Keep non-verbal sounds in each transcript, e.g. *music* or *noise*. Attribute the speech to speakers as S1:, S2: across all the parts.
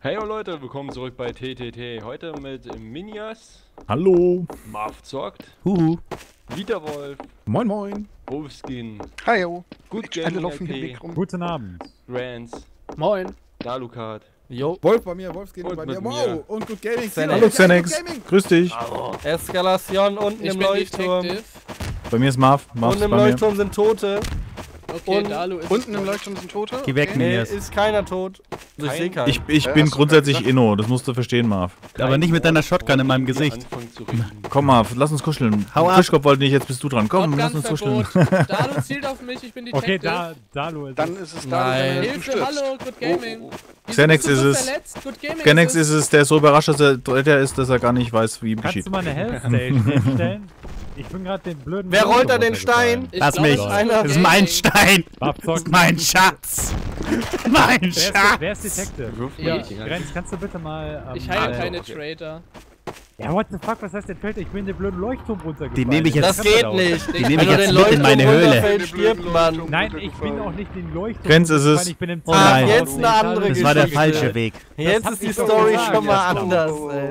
S1: Hey Leute, willkommen zurück bei TTT. Heute mit Minias,
S2: Hallo.
S1: Marv zockt,
S2: Huhu.
S1: Wiederwolf,
S2: Moin, moin.
S1: Wolfskin,
S3: Hi, yo.
S1: Gut.
S4: Guten Abend.
S1: Rance,
S5: Moin.
S1: Dalukat.
S5: Jo.
S2: Wolf bei mir, Wolf
S1: Und
S2: bei mir.
S1: mir.
S2: Wow. Und Good Gaming.
S5: Xenex.
S2: Hallo
S5: Hallo,
S2: Xenex. Grüß dich.
S5: Eskalation unten
S6: Ich
S5: im
S6: bin
S5: Leuchtturm.
S6: Detective.
S2: Bei mir ist Marv. Marv
S5: Und
S2: ist
S5: im. Leuchtturm sind Tote.
S6: Okay,
S5: Und
S6: Dalu ist
S3: Unten im Leuchtturm sind Tote.
S7: Geh weg,
S3: okay.
S5: Nee, ist keiner tot. Also ich
S1: Kein-
S5: sehe keinen.
S2: Ich, ich
S3: Ja,
S2: bin grundsätzlich Inno, das musst du verstehen, Marv.
S7: Aber nicht mit deiner Shotgun in meinem Gesicht.
S2: Komm, Marv, lass uns kuscheln.
S7: Hau ab.
S2: Fischkopf wollte nicht, jetzt bist du dran. Komm, lass uns kuscheln. *laughs*
S6: Dalu *laughs* zielt auf mich, ich bin Detective.
S4: Okay, da, Dalu ist
S3: Dann ist es da,
S5: Nein.
S3: wenn du
S6: Hilfe, hallo, Good Gaming.
S1: Oh, oh,
S6: du
S2: ist es. Genex ist es, der ist so überrascht, dass er Dritter ist, dass er gar nicht weiß, wie ihm
S4: Kannst
S2: geschieht.
S4: du mal eine *laughs* Health Station hinstellen? Ich bin gerade den blöden...
S5: Wer rollt da den Stein?
S6: Ich
S7: Lass mich.
S6: ist
S5: Einer-
S7: Das ist mein. Stein. Das ist mein Schatz. *laughs* Mein
S4: Wer ist,
S7: Schatz.
S4: wer ist Detective?
S6: Ja.
S4: Grenz, kannst du bitte mal... Ähm,
S6: Ich heile keine
S1: okay.
S6: Traitor.
S4: Ja, what the fuck, was heißt der Traitor? Ich bin in den blöden Leuchtturm runtergefallen.
S7: Den nehme ich jetzt-
S5: Das geht
S4: da
S5: nicht.
S7: Die
S6: Wenn
S7: nehme ich jetzt
S5: den
S7: mit in meine Höhle.
S5: stirbt man.
S4: Nein, ich bin auch nicht in den Leuchtturm
S2: Grenz ist es.
S4: Ich bin im
S7: Oh
S5: Ah,
S7: nein.
S5: jetzt eine andere
S7: Das war der
S5: Geschichte.
S7: falsche Weg.
S5: Jetzt ist die Story schon mal anders, ey.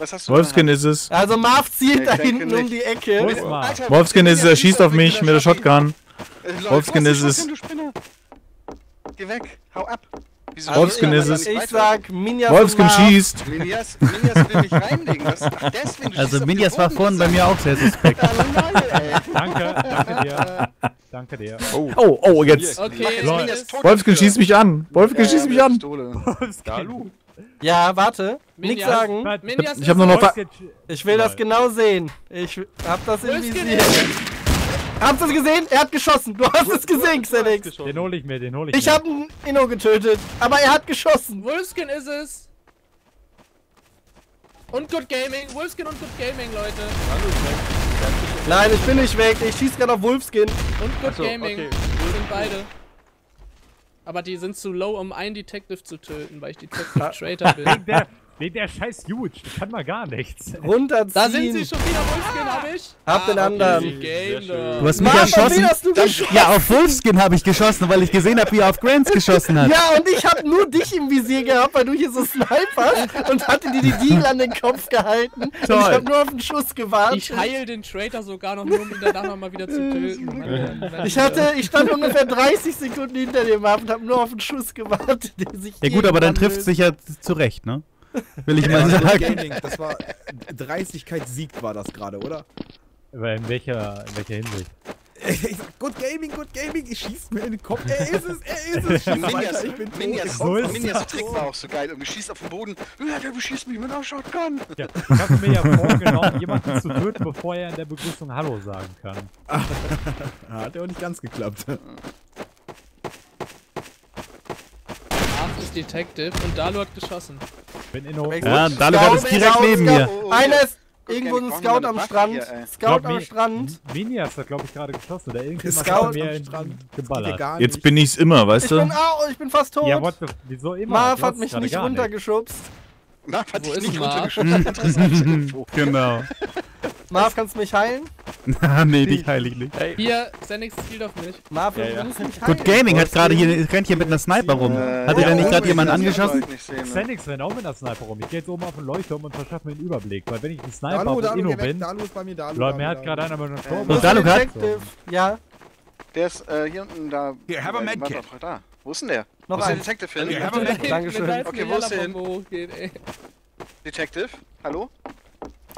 S3: Was hast du
S2: Wolfskin ist es.
S5: Also Marv zielt da hinten um die
S4: Wo
S5: Ecke.
S3: Alter,
S2: Wolfskin ist es, er
S3: Wolfskin
S2: schießt auf mich mit der
S3: Shotgun. Äh,
S2: Wolfskin
S3: wo
S2: ist es.
S3: Geh weg, hau ab. Wieso
S2: Wolfskin ist es.
S5: Ich sag, Minjas
S2: Wolfskin schießt.
S3: Minias, Minias will mich reinlegen. Ach, deswegen,
S7: Also Minjas war vorhin bei mir auch sehr suspekt.
S4: Danke, danke dir. Danke dir.
S1: Oh,
S2: Oh, oh, jetzt.
S6: Okay,
S2: Wolfskin schießt mich an. Wolfskin
S3: Ja,
S2: schießt mich an.
S3: Pistole.
S5: Ja, warte. Nichts sagen.
S6: Minjas
S2: Ich hab nur noch-
S5: Ich will das genau sehen. Ich hab das im
S6: Wolfskin
S5: Visier. Habt ihr es gesehen? Er hat geschossen. Du hast es gesehen, Xenex.
S4: Den hole ich mir, den hole ich
S5: Ich
S4: mir.
S5: hab einen Inno getötet, aber er hat geschossen.
S6: Wolfskin ist es. Und Good Gaming. Wolfskin und Good Gaming, Leute.
S5: Nein, ich bin nicht weg. Ich schieß gerade auf Wolfskin.
S6: Und Good
S1: Achso,
S6: Gaming.
S1: okay.
S6: Sind beide. Aber die sind zu low, um einen Detective zu töten, weil ich Detective Traitor bin.
S4: Wegen der, der scheiß Huge, die kann mal gar nichts.
S5: Runterziehen.
S6: Da sind sie schon wieder, Wolfskin, hab ich.
S5: Hab den anderen.
S6: okay.
S7: Du hast mich
S5: wen
S7: erschossen.
S5: hast du geschossen?
S7: Ja, auf Wolfskin habe ich geschossen, weil ich gesehen habe, wie er auf Grants geschossen hat.
S5: Ja, und ich hab nur dich im Visier gehabt, weil du hier so sniperst und hatte dir die Diegel an den Kopf gehalten. Und ich
S7: Toll.
S5: hab nur auf den Schuss gewartet.
S6: Ich heil den Traitor sogar noch nur, um ihn danach noch mal wieder zu töten. Mann, Mann,
S5: Ich hatte, ich stand ungefähr 30 Sekunden hinter dem Marv und hab nur auf den Schuss gewartet, der sich
S7: Ja gut, aber dann trifft
S5: löst.
S7: sich ja zurecht, ne? Will ich mal sagen.
S8: Gaming, das war Dreistigkeitssieg war das gerade, oder?
S4: Aber in welcher, in welcher Hinsicht?
S8: Ich sag, Good Gaming, Good Gaming, ich schieß mir in den Kopf. Er ist es, er ist es. Schieß
S3: Minias,
S8: ich bin tot.
S3: Minias,
S4: So ist
S3: Minias
S4: das.
S3: Trick war auch so geil. Irgendwie schießt auf den Boden. Ja, der beschießt mich mit einer Shotgun.
S4: Ja, ich habe mir ja vorgenommen, jemanden zu töten, bevor er in der Begrüßung Hallo sagen kann. *laughs*
S8: Hat ja auch nicht ganz geklappt.
S6: Marv ist Detective und Dalu hat geschossen.
S4: Bin Inno.
S7: Ja,
S5: Scout,
S7: Dalu ist direkt
S5: Scout,
S7: neben mir.
S3: Oh, oh,
S5: Einer ist irgendwo ein Scout am Strand. Scout
S4: Glaub
S5: am Strand.
S4: Minias hat, glaube ich, gerade geschossen. Oder irgendjemand
S8: Scout
S4: hat mir
S8: am
S4: in-
S8: Strand. Das
S4: geballert.
S2: Jetzt bin ich's immer, weißt
S5: Ich
S2: du?
S5: bin, au, ich bin fast tot.
S4: Ja, what the, wieso immer?
S5: Marv hat mich nicht runtergeschubst.
S3: Na, hat dich
S6: ist
S3: nicht
S6: Marv?
S3: runtergeschossen. Interessante Info.
S7: Genau.
S5: Marv, kannst du mich heilen? *laughs*
S7: nee, dich heilig nicht.
S1: Hey,
S6: Hier, Xenix zielt auf mich.
S5: Marv,
S1: Ja,
S5: du
S1: ja.
S5: musst mich heilen.
S7: Good Gaming hat gerade hier, rennt hier mit einer Sniper rum.
S3: Äh,
S7: Hat er da nicht gerade jemanden angeschossen?
S3: ich ne?
S4: Xenix rennt auch mit einer Sniper rum. Ich gehe jetzt oben auf den Leuchtturm und verschaffe mir einen Überblick. Weil wenn ich ein Sniper
S8: Dalu,
S4: auf
S8: Dalu,
S4: Inno bin,
S8: Dalu ist bei mir, Dalu.
S4: Leute, mir hat gerade einer mit einer
S3: Äh,
S4: Sturm.
S5: Wo ist
S7: Dalu?
S5: Detective? Ja,
S3: Der ist äh, hier unten da.
S9: Here, have a
S3: Äh,
S9: medkit.
S3: Da. Wo ist denn der?
S5: noch
S3: Wo ist der
S5: ein.
S3: Detective hin?
S9: Here, have a medkit.
S5: Dankeschön.
S3: Okay, wo ist der hin?
S6: hochgeht.
S3: Detective? Hallo?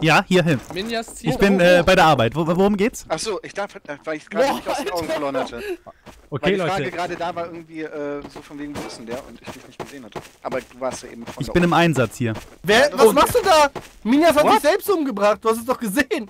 S7: Ja, hierhin.
S6: Minjas zielt
S7: Ich bin äh, bei der Arbeit. Wo, worum geht's?
S3: Achso, ich darf, äh, weil ich gerade nicht aus den Augen verloren hatte. Weil
S4: Okay,
S3: die Frage
S4: Leute.
S3: gerade da war irgendwie äh, so von wegen, wo ist denn der? Und ich dich nicht gesehen hatte. Aber du warst ja eben von
S7: Ich
S3: da
S7: bin im. Einsatz hier.
S5: Wer, was
S3: ist-
S5: machst du da? Minjas hat
S3: What?
S5: sich selbst umgebracht. Du hast es doch gesehen.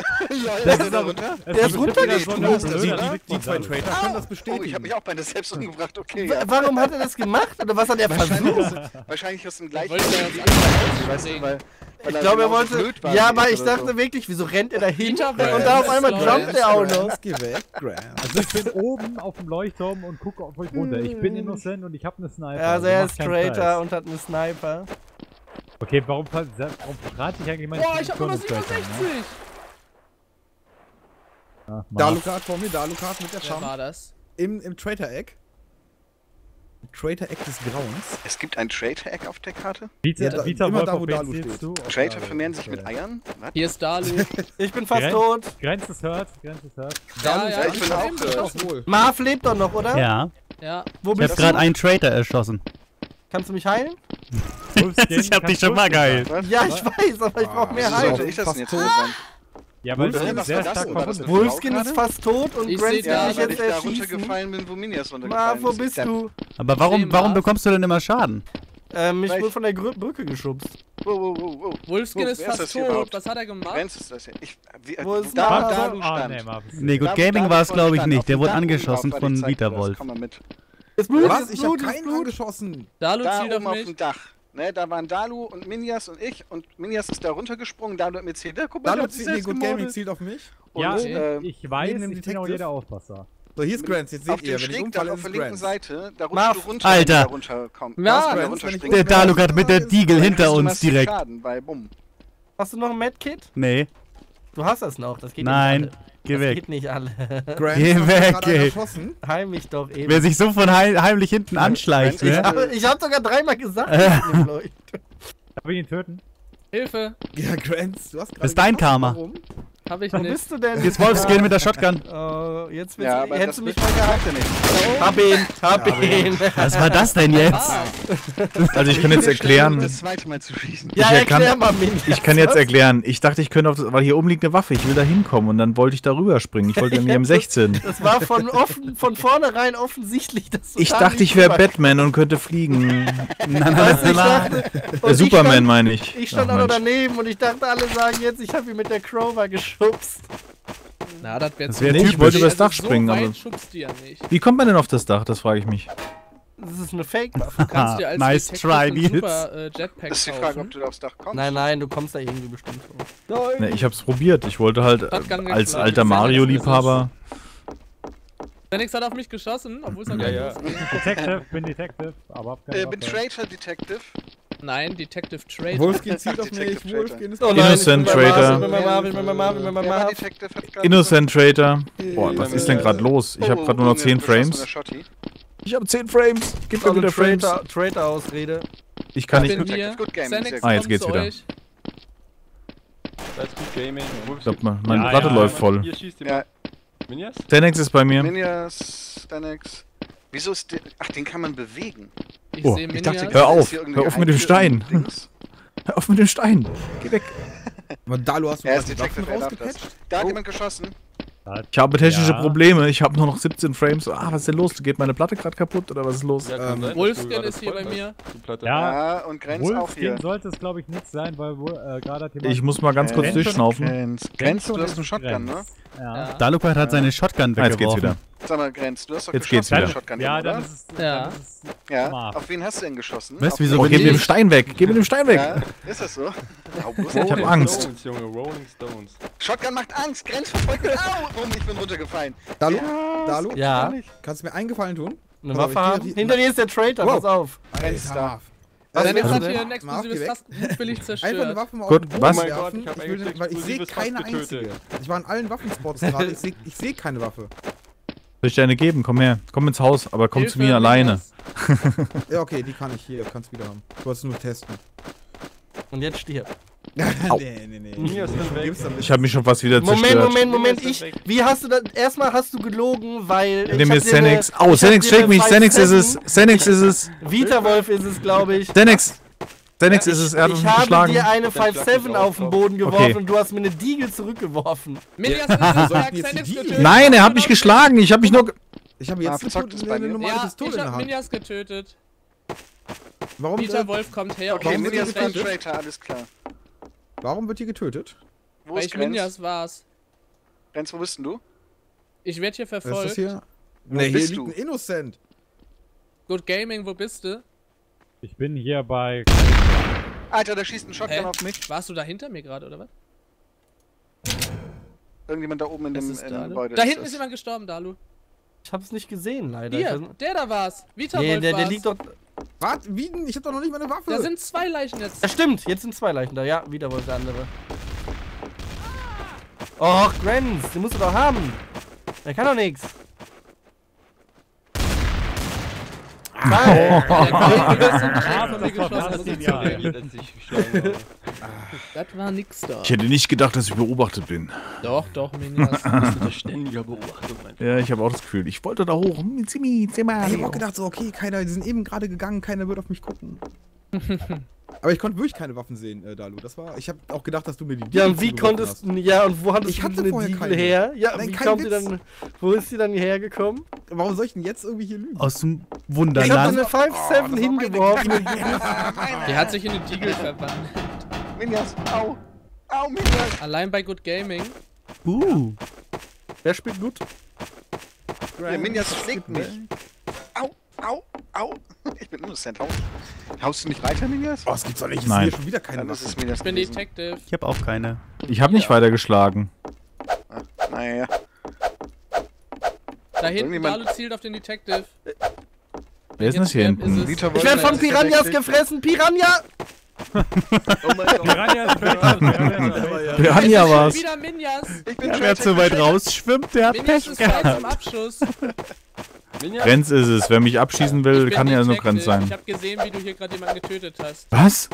S5: *laughs*
S3: ja, ist
S4: aber-
S3: runter?
S4: Es
S5: Der ist?
S4: Trick
S8: Die
S4: von
S8: zwei
S4: Dalu.
S8: Traitor können das
S3: Oh, ich
S8: bestätigen.
S3: habe mich auch beinahe selbst umgebracht. Okay,
S5: W-
S3: ja.
S5: Warum hat er das gemacht? Oder was hat er versucht?
S3: Wahrscheinlich, aus dem gleichen weißt du, weil, weil
S5: Ich glaube, er wollte.
S3: blöd war
S5: Ja, aber
S3: ich
S5: dachte
S3: so.
S5: wirklich, wieso rennt er da hin?
S6: Peter
S5: Und da auf einmal jumpt er auch noch.
S8: Geh weg, Grant.
S4: Also ich bin oben auf dem Leuchtturm und gucke auf euch runter. Ich bin innocent und ich habe eine Sniper.
S5: Ja, also er ist Traitor und hat einen Sniper.
S4: Okay, warum, warum verrate ich eigentlich meine
S6: Boah, ich hab nur noch
S4: Position im Traitor,
S6: 67.
S4: ne? Ja,
S8: Dalu
S4: Marv.
S8: Kart vor mir, Dalu Kart mit der
S6: Wer
S8: Scham.
S6: war das?
S8: Im, im Traitor-Eck. Traitor Act des Grauens.
S3: Es gibt ein Traitor-Eck auf der Karte?
S4: Vita,
S8: Ja, da-
S4: Vita
S8: immer
S4: Wolf,
S8: da, wo Dalu steht.
S4: du?
S3: Traitor
S4: Dalu.
S3: vermehren sich mit. Eiern? Was?
S6: Hier ist Dalu. *laughs*
S5: Ich bin fast
S4: Grenz-
S5: tot.
S4: Grenz ist hurt, Grenz ist hurt.
S6: Ja,
S3: Ja, ich bin auch,
S8: wohl.
S5: Marv lebt doch noch, oder?
S7: Ja.
S6: Ja.
S5: Wo
S7: Ich
S5: bist
S7: hab
S5: du?
S7: gerade einen Traitor erschossen.
S5: Kannst du mich heilen? *laughs*
S7: Ich hab dich schon mal geheilt.
S5: Ja, ich weiß, aber ich brauche mehr
S8: Ah,
S5: Heilung.
S3: sollte ich das jetzt sein?
S4: Ja, weil
S3: Wolfskin,
S4: du
S3: was
S4: sehr
S3: das?
S4: stark
S3: das
S4: verwundet.
S5: Wolfskin ist fast tot und
S6: Ich
S5: Grant
S3: Ja,
S5: mich jetzt
S3: ich da
S5: erschießen.
S3: runtergefallen bin, wo Minias
S5: Marv,
S3: runtergefallen
S5: wo
S3: ist.
S5: bist du?
S7: Aber warum, warum
S6: Marv.
S7: bekommst du denn immer Schaden?
S5: Ähm, ich wurde
S3: ich-
S5: von der Brücke geschubst.
S3: Wow, wow, wow, wow.
S6: Wolfskin
S3: Wo-
S6: ist fast
S3: das
S6: tot. Was hat er gemacht?
S3: Grenz ist das hier. Ich, wie,
S5: Wo ist
S3: da,
S5: Marv?
S3: da,
S4: Ah,
S3: du stand.
S4: nee, Marv
S3: Da,
S7: Gaming
S3: da,
S7: war es
S3: wo
S7: glaube ich nicht. Der wurde angeschossen von Vita
S3: das
S7: Wolf.
S3: Komm mal mit.
S5: Jetzt Blut,
S8: Was? Ich hab
S5: Blut, jetzt
S8: keinen
S5: Blut.
S8: angeschossen.
S3: Da
S6: auf
S3: oben auf dem Dach. Ne, da waren Dalu und Minias und ich und Minias ist da runtergesprungen. Dalu hat mir erzählt, ja, guck mal,
S8: Dalu
S3: hat sich
S8: zielt, Good Gaming zielt auf mich.
S4: Ja,
S3: Und,
S6: Okay.
S3: äh,
S4: ich weiß, ich bin auch
S8: Detective?
S4: jeder Aufpasser.
S8: So, hier ist Grants. Jetzt
S3: auf
S8: seht ihr,
S3: dem
S8: wenn ich umfalle,
S3: auf der
S8: es
S3: linken
S8: Grants.
S3: Seite, da rutscht
S5: Marv,
S3: du runter,
S7: Alter.
S3: da runterkommst.
S6: Ja,
S3: Da
S8: Grants,
S3: runter
S8: wenn ich
S3: springst.
S8: um-
S7: Der Dalu hat mit der Diegel hinter uns direkt.
S3: Schaden bei Bumm.
S5: Hast du noch ein Medkit?
S7: Nee,
S5: Du hast das noch, das geht
S7: nein,
S5: nicht alle.
S7: geh
S5: das
S7: weg.
S5: geht nicht alle.
S8: Grants
S7: Geh weg, ey.
S5: mich doch eben.
S7: Wer sich so von heim, heimlich hinten anschleicht,
S3: ich-
S7: ne?
S5: Aber ich hab sogar dreimal gesagt, *laughs* dass.
S4: Darf ich ihn töten?
S6: Hilfe.
S8: Ja, Grants, du hast gerade
S7: ist dein. Karma.
S8: Warum?
S6: Hab ich
S5: Wo
S6: nicht.
S5: bist du denn?
S7: Jetzt Wolfskin mit der Shotgun. *laughs*
S5: Oh, jetzt wird's,
S3: Ja, aber
S5: hättest du
S3: das
S5: mich mal gehabt.
S3: er nicht.
S5: Hab ihn, hab ihn. *laughs*
S7: Was war das denn jetzt?
S6: Ah,
S2: Also ich kann jetzt
S3: Das
S2: erklären,
S3: zweite Mal zu schießen.
S5: Ja,
S2: Ich
S5: erklär
S2: erkann-
S5: mal, Mini.
S2: ich kann jetzt erklären. Ich dachte, ich könnte auf das, weil hier oben liegt eine Waffe. Ich will da hinkommen und dann wollte ich da rüberspringen. Ich wollte in die M16.
S5: Das war von, offen, von vornherein offensichtlich, dass du
S2: Ich
S5: da
S2: dachte, ich wäre
S5: rüber-
S2: Batman und könnte fliegen. *laughs* Äh,
S5: und ich
S2: Superman meine ich.
S5: Ich stand auch noch daneben und ich dachte, alle sagen jetzt, ich habe ihn mit der Crowbar geschubst.
S6: na, das wäre
S7: wär
S2: Nee, ich wollte
S7: typisch.
S2: übers Dach
S6: so
S2: springen,
S6: weit
S2: aber-
S6: schubst du ja nicht.
S2: Wie kommt man denn auf das Dach? Das frage ich mich.
S5: Das ist eine Fake-Waffe. *laughs*
S6: Du kannst dir als
S7: nice try, Nils.
S6: super äh, Jetpack
S3: Das ist die Frage, ob
S6: kaufen.
S3: du da aufs Dach kommst.
S5: Nein, nein, du kommst da irgendwie bestimmt hoch.
S2: Ne, ich hab's probiert. Ich wollte halt äh, als alter Mario-Liebhaber.
S6: Fenix hat auf mich geschossen, obwohl es noch
S1: Ja,
S6: gar
S1: ja.
S6: nicht losging.
S4: Detective, bin Detective, aber hab keine
S3: Äh, bin. Traitor Detective.
S6: Nein, Detective Trade.
S8: Wolfskin zielt auf mich.
S3: Traitor.
S8: Wolfskin ist
S5: Oh
S2: Innocent
S5: bin bei
S2: Traitor. Innocent Traitor. Boah, was ist denn gerade los? Ich habe
S3: Oh,
S2: gerade nur noch
S3: oh,
S2: 10
S3: geschossener
S2: Frames. Ich habe 10 Frames. Gib
S5: So eine Traitor- Traitor-Ausrede.
S2: Ich kann
S6: ich
S2: nicht.
S3: Good.
S2: Ah, jetzt geht's wieder.
S1: ist gut Gaming.
S2: Ich glaub, mein- meine
S4: Ja,
S2: Platte
S4: ja,
S2: läuft voll.
S1: Hier schießt
S3: Ja.
S1: Minias?
S2: Tenex ist bei mir.
S3: Minias, Stanex. Wieso ist der. Ach, den kann man bewegen.
S6: Ich
S2: Oh,
S6: sehe
S3: Ich dachte.
S2: Hör auf, hör auf mit dem Stein. Hör auf mit den Steinen. Geh weg. *laughs*
S8: Aber hast du
S3: Er er darf das.
S8: rausgepatcht?
S3: Da hat
S2: Oh.
S3: jemand geschossen.
S2: Ich habe technische
S4: Ja.
S2: Probleme. Ich habe nur noch 17 Frames. Ah, was ist denn los? Geht meine Platte gerade kaputt oder was ist los?
S1: Ja,
S8: Ähm,
S1: du
S6: Wolfskin ist hier bei mir.
S4: Ja,
S3: Ja, und Grenz auch hier.
S4: Wolfskin sollte es glaube ich nicht sein, weil äh, gerade hat jemand...
S2: Ich muss mal ganz kurz
S3: Äh,
S2: durchschnaufen.
S3: Grenz. Grenz, du hast einen Shotgun, ne?
S4: Ja.
S6: Ja.
S7: Dalukat hat seine Shotgun
S2: Ah, jetzt geht's
S7: weggeworfen.
S2: wieder.
S3: Sag mal, Grenz, du hast doch
S2: Jetzt
S3: geschossen
S2: geht's wieder.
S3: Shotgun,
S4: Ja, dann ist es...
S6: Ja.
S4: Dann ist es
S3: Ja, auf wen hast du denn geschossen?
S7: Weißt du, wieso
S2: Oh,
S7: ich-
S2: mir den Stein weg. Gib mir den Stein weg.
S3: Ja, ist das so?
S2: Ich hab Angst.
S1: Stones, Junge, Rolling Stones.
S3: Shotgun macht Angst, Grenz verfolgt mich. Au, ich bin runtergefallen.
S8: Dalu,
S3: Ja,
S8: Dalu,
S5: Ja,
S8: kannst du mir einen Gefallen tun?
S5: eine Waffe haben.
S8: geh-
S5: Hinter dir ist der Traitor,
S8: Wow.
S5: pass auf.
S3: Grenz da.
S8: Marv.
S5: Was
S8: Also,
S6: Fenix
S5: Also,
S6: hat hier ein
S8: geh
S6: explosives
S8: weg.
S6: Fass mutwillig
S8: Einfach eine
S6: zerstört.
S8: Waffe mal
S2: Gut,
S8: auf den Boden
S2: was?
S1: Oh Gott, ich
S8: ich will, weil ich sehe keine einzige. Ich war an allen Waffenspots gerade. Ich sehe ich seh keine Waffe.
S2: Soll ich dir eine geben? Komm her. Komm ins Haus, aber komm
S6: Hilfe,
S2: zu mir alleine. *laughs*
S8: Ja, okay, die kann ich hier. Kannst wieder haben. Ich wollte es nur testen.
S5: Und jetzt stirb. *laughs*
S2: Au.
S8: nee, nee, nee.
S1: Mir ist weg.
S2: Ich habe mich schon fast wieder
S5: Moment,
S2: zerstört.
S5: Moment, Moment,
S1: Minias
S5: ich. Wie hast du das? Erstmal hast du gelogen, weil.
S2: Nimm
S5: ich
S2: mir
S5: hab dir eine-
S2: Xenix. Oh,
S5: hab
S2: schick
S5: eine
S2: mich. Xenix ist es.
S5: 5-7
S2: Xenix ist es.
S5: Vita-Wolf ist es, glaube ich.
S2: Xenix. Xenix ist es. Er hat uns
S5: Ich habe
S2: geschlagen.
S5: dir eine
S1: schlag mich
S5: 5-7
S1: auch
S5: auf den. Boden geworfen
S2: Okay.
S5: und du hast mir eine Diegel zurückgeworfen.
S6: Getötet.
S2: Nein, er hat mich geschlagen. Ich habe mich nur.
S8: Ich habe
S3: Ah,
S8: jetzt eine,
S3: verzockt es
S8: eine,
S3: bei
S8: eine
S3: mir.
S8: normale
S6: Ja,
S8: Pistole
S6: ich
S8: in der
S6: hab
S8: Hand.
S6: Minias getötet.
S8: Warum,
S6: Peter Wolf kommt her.
S3: Okay, Minias
S8: sind
S3: war ein Traitor, alles klar.
S8: warum wird hier getötet?
S3: Wo
S6: Weil
S3: ist
S6: ich
S3: Grenz?
S6: Minias war's.
S3: Grenz, wo bist denn du?
S6: Ich werde hier
S8: Was ist das
S6: verfolgt.
S8: hier?
S3: Wo
S8: Ne, hier
S3: bist
S8: liegt
S3: du?
S8: ein Innocent.
S6: Good Gaming, wo bist du?
S4: Ich bin hier bei...
S3: Alter, da schießt ein Shotgun
S6: Hä?
S3: auf mich.
S6: Warst du da hinter mir gerade, oder was?
S3: Irgendjemand da oben in dem, in. Gebäude.
S6: Da hinten ist jemand gestorben, Dalu.
S5: Ich hab's nicht gesehen, leider.
S6: Hier, der da war's. Vita
S5: Nee, der, der
S6: war's.
S5: liegt doch.
S8: Was? Wie? Ich hab doch noch nicht meine Waffe.
S6: Da sind zwei Leichen jetzt.
S5: Ja, stimmt, jetzt sind zwei Leichen da. Ja, wieder wohl der andere. Och, Grenz, den musst du doch haben. Der kann doch nichts.
S6: Der Kollege ist direkt
S4: Ah,
S6: von mir
S4: das war
S6: geschossen.
S4: fast
S6: muss ich
S4: genial.
S6: zugeben.
S1: Dass ich geschlagen *laughs* habe.
S6: Das war nix da.
S2: Ich hätte nicht gedacht, dass ich beobachtet bin.
S6: Doch, doch, Minias. *laughs*
S1: Das ist unter ständiger Beobachtung, mein
S2: Ja, ich habe auch das Gefühl, ich wollte da hoch. Zimmi, Zimmer.
S8: Ich hab auch gedacht, so, okay, keiner, die sind eben gerade gegangen, keiner wird auf mich gucken. *laughs* Aber ich konnte wirklich keine Waffen sehen, äh, Dalu. Das war, ich habe auch gedacht, dass du mir die
S5: Ja,
S8: Diegel
S5: und wie konntest
S8: hast.
S5: Ja, und wo hattest
S8: Ich
S5: du
S8: hatte
S5: denn eine
S8: vorher keine.
S5: her? Ja,
S8: Nein,
S5: wie kommt die dann. Wo ist die dann hierher gekommen?
S8: Warum soll ich denn jetzt irgendwie hier lügen?
S7: Aus dem
S5: Ich hab
S7: Wunderland.
S5: eine 5-7 hingeworfen. und *laughs* du
S6: Der hat sich in eine Diegel verwandelt.
S3: Minias, au. Au, Minias.
S6: Allein bei Good Gaming.
S7: Uh.
S5: Wer spielt gut?
S3: Der Minias schlägt mich. Au, au, au. Ich bin innocent. Hau. Haust du nicht weiter, Minias?
S8: Oh, es gibt's doch nicht.
S2: Nein.
S8: hier schon wieder keine
S3: Dann ist
S6: Ich bin
S3: gewesen.
S6: Detective.
S7: Ich habe auch keine.
S2: Ich habe nicht weitergeschlagen.
S3: Naja.
S6: Da hinten,
S3: Irgendjemand-
S6: Dalu zielt auf den Detective.
S2: Wer ist denn das hier hinten?
S5: Ich werde von Piranhas gefressen! Piranha!
S3: Oh mein Gott.
S4: Piranha ist Piranha *laughs* Piranha.
S2: War's.
S6: Wieder Minjas.
S3: Ich bin
S7: Ja, wer zu weit rausschwimmt, der hat
S6: Minjas
S7: Pech
S6: ist frei
S7: gehabt.
S6: zum Abschuss. *laughs*
S2: Grenz ist es. Wer mich abschießen will, kann ja nur. Grenz sein.
S6: Ich habe gesehen, wie du hier gerade jemanden getötet hast.
S2: Was?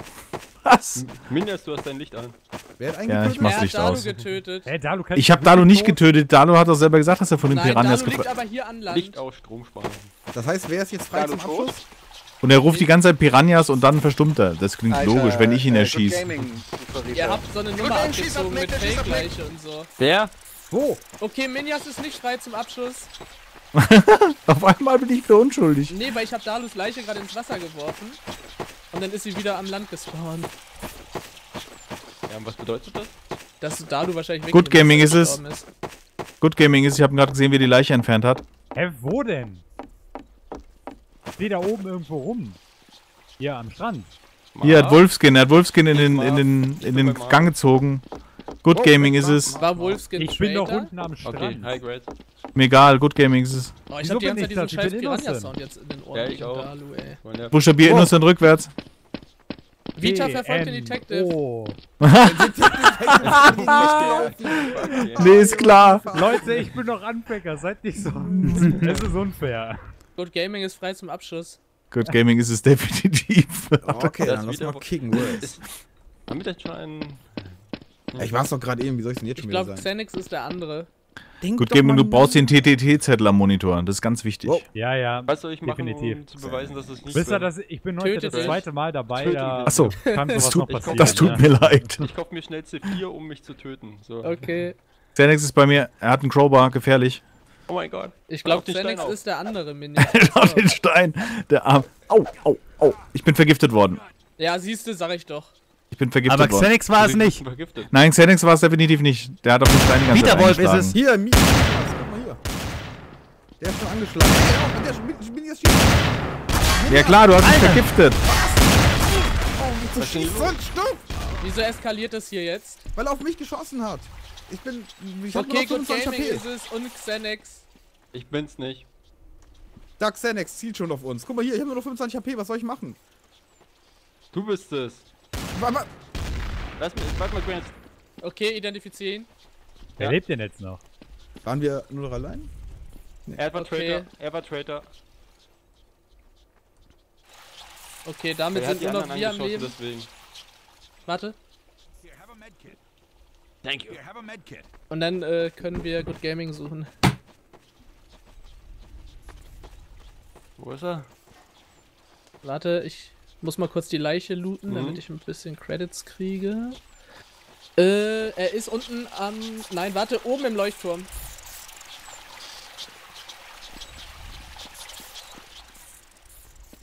S2: Was?
S1: Minjas, du hast dein Licht an.
S8: Wer hat
S2: Ja, ich
S8: eingetötet?
S2: mach's Licht
S6: Dalu
S2: aus.
S6: getötet.
S4: Hey, Dalu, kannst
S2: Ich
S4: du
S2: habe Dalu nicht getötet. Dalu hat doch selber gesagt, dass er von den
S6: Nein,
S2: Piranhas
S6: Dalu liegt
S2: gefressen
S6: aber hier an Land.
S1: Licht aus, Strom sparen.
S8: Das heißt, wer ist jetzt frei
S3: Dalu
S8: zum
S3: tot?
S8: Abschluss?
S2: Und er ruft die ganze Zeit Piranhas und dann verstummt er. Das klingt
S3: Alter,
S2: logisch, wenn ich ihn
S3: äh,
S2: erschieße.
S3: Gaming.
S6: Ihr habt so eine Nummer
S3: Nein, schieß auf
S6: abgezogen mit. Fake-Leiche und so.
S1: Wer?
S8: Wo?
S6: Okay, Minjas ist nicht frei zum Abschuss. *laughs*
S2: Auf einmal bin ich wieder unschuldig.
S6: Nee, weil ich habe Dalus Leiche gerade ins Wasser geworfen. Und dann ist sie wieder am Land gespawnt.
S1: Ja, und was bedeutet das?
S6: Dass Dalu wahrscheinlich
S2: Good Gaming ist es.
S6: ist.
S2: Good Gaming ist, ich habe gerade gesehen, wie er die Leiche entfernt hat.
S4: Hä, wo denn? Ich steh da oben irgendwo rum. Hier am Strand.
S2: Hier hat Wolfskin, er hat Wolfskin in den,
S1: Mal.
S2: in den, in den. Gang gezogen. Good Gaming ist es.
S6: War Wolfskin
S4: Ich bin doch
S6: Traitor?
S4: unten am Strand.
S1: Okay, High Grade.
S2: Mir egal, Good Gaming ist es.
S6: Oh, ich
S4: Wieso
S6: hab die ganze Zeit
S4: ich
S6: diesen
S4: Ich
S6: scheiß
S4: innocent.
S6: Piranha-Sound jetzt in den Ohren.
S1: Ja, ich auch.
S6: Dalu, ey.
S1: Meine
S2: Buchstabier innocent rückwärts.
S6: Vita verfolgt den. Detective.
S4: Oh. *laughs*
S2: Nee, ist klar.
S4: Leute, ich bin doch Anfänger, seid nicht so. Es ist unfair.
S6: Good Gaming ist frei zum Abschuss.
S2: Good Gaming ist es definitiv.
S8: Okay,
S1: Das
S8: dann lass mal kicken, Words.
S1: Ist- Haben wir das schon einen...
S8: Ja, Ich war's doch gerade eben, wie soll ich denn jetzt
S6: Ich
S8: schon wieder
S6: glaube,
S8: sein?
S6: Xenix ist der andere.
S8: Denk
S2: Gaming,
S8: mal
S2: du brauchst den TTT-Zettel am Monitor. Das ist ganz wichtig.
S8: Wow.
S4: Ja, ja.
S1: Was soll ich machen,
S4: Definitiv.
S1: um zu beweisen, dass es nicht
S4: Wisst ihr, dass ich bin heute
S6: Tötet
S4: das zweite Mal dabei,
S1: Tötet
S4: da.
S2: Achso,
S4: sowas
S2: tut- das tut mir leid.
S1: Ich kauf mir schnell C4, um mich zu töten. So.
S6: Okay.
S2: Xanax ist bei mir, er hat einen Crowbar, gefährlich.
S1: Oh mein Gott.
S6: Ich glaube,
S1: den Stein
S6: Xenix
S1: auf.
S6: ist der andere Minion. *laughs*
S2: Auf den Stein. Der Arm. Au, au, au. Ich bin vergiftet worden.
S6: ja, siehste, sag ich doch.
S2: Ich bin vergiftet
S7: Aber
S2: worden.
S7: Xenix war es nicht.
S1: Vergiftet.
S2: Nein, Xanax war es definitiv nicht. Der hat auf den Stein die ganze
S7: Peter Wolf ist es.
S8: Hier, Mi guck mal hier. Der ist schon angeschlagen. Ja, der ist- bin jetzt schießt.
S2: Ja klar, du hast mich vergiftet.
S8: So schießt so ein Stumpf,
S6: Wieso eskaliert das hier jetzt?
S8: weil er auf mich geschossen hat. Ich bin. Ich hab
S6: Okay,
S8: nur noch
S6: Good
S8: 25
S6: Gaming
S8: HP.
S6: ist es und Xenix.
S1: Ich bin's nicht.
S8: Dark Xanax zielt schon auf uns. Guck mal hier, ich habe nur noch 25 HP. Was soll ich machen?
S1: Du bist es.
S8: Warte mal.
S1: Lass mich, warte mal, Grant.
S6: Okay, identifizieren.
S4: Wer
S1: Ja.
S4: lebt denn jetzt noch?
S8: Waren wir nur noch allein?
S1: Er war
S6: Okay.
S1: Traitor. Er war Traitor.
S6: Okay, damit
S1: Er
S6: sind nur noch wir am Leben.
S1: deswegen.
S6: Warte.
S1: Thank you.
S6: Und dann äh, können wir Good Gaming suchen.
S1: Wo ist er?
S6: Warte, ich muss mal kurz die Leiche looten,
S1: Mhm.
S6: damit ich ein bisschen Credits kriege. Äh, er ist unten am. Nein, warte, oben im Leuchtturm.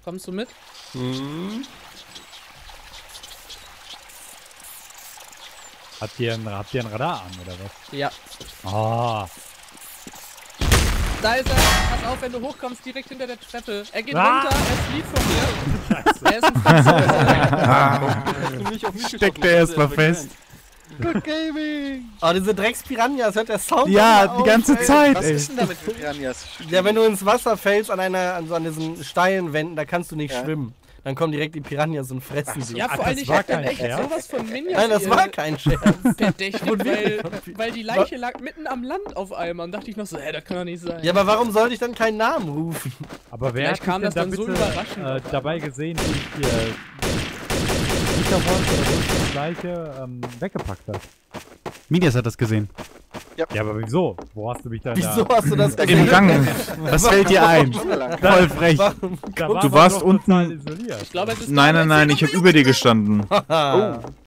S6: Kommst du mit?
S1: Hm.
S4: Habt ihr ein, habt ihr ein Radar an, oder was?
S6: Ja.
S4: Ah.
S6: Da ist er. Pass auf, wenn du hochkommst, direkt hinter der Treppe. Er geht
S4: Ah!
S6: runter, er flieht von mir. er ist ein
S1: auf *laughs* mich
S7: Steckt er erstmal fest.
S3: Good Gaming.
S5: Oh, diese Drecks-Piranhas, hört der Sound
S7: Ja,
S5: doch
S7: die ganze
S5: auf, ey.
S7: Zeit,
S3: Was
S7: ey.
S3: ist denn da mit Piranhas?
S5: Ja, wenn du ins Wasser fällst an einer, an so an diesen steilen Wänden, da kannst du nicht
S3: Ja.
S5: schwimmen. Dann kommen direkt die Piranhas und fressen sie.
S6: Ja, vor allem, ich
S4: war
S6: hab dann echt
S4: Scherz?
S6: sowas von Minions
S5: Nein, das war kein Scherz.
S6: verdächtigt, *laughs*
S5: Wurde
S6: weil, weil die Leiche lag mitten am Land auf einmal. Und dachte ich noch so, hä, das kann doch nicht sein.
S5: Ja, aber warum sollte ich dann keinen Namen rufen?
S4: Aber wer
S6: Vielleicht
S4: hat
S6: kam das dann so
S4: bitte,
S6: überraschend
S4: äh, dabei gesehen, wie ich hier Gittermonster oder sonst das gleiche ähm, weggepackt hat?
S7: Midias hat das gesehen.
S4: Ja, aber wieso? Wo hast du mich dann
S5: Wieso
S4: da...
S5: hast du das
S2: Im
S5: gesehen?
S2: Gang.
S7: Was fällt dir ein? Voll frech.
S4: Da
S2: Du
S4: war
S2: warst unten-
S4: isoliert.
S6: ich glaube, es ist
S2: Nein, nein, nein, ich habe über dir gestanden. *laughs*
S5: Oh.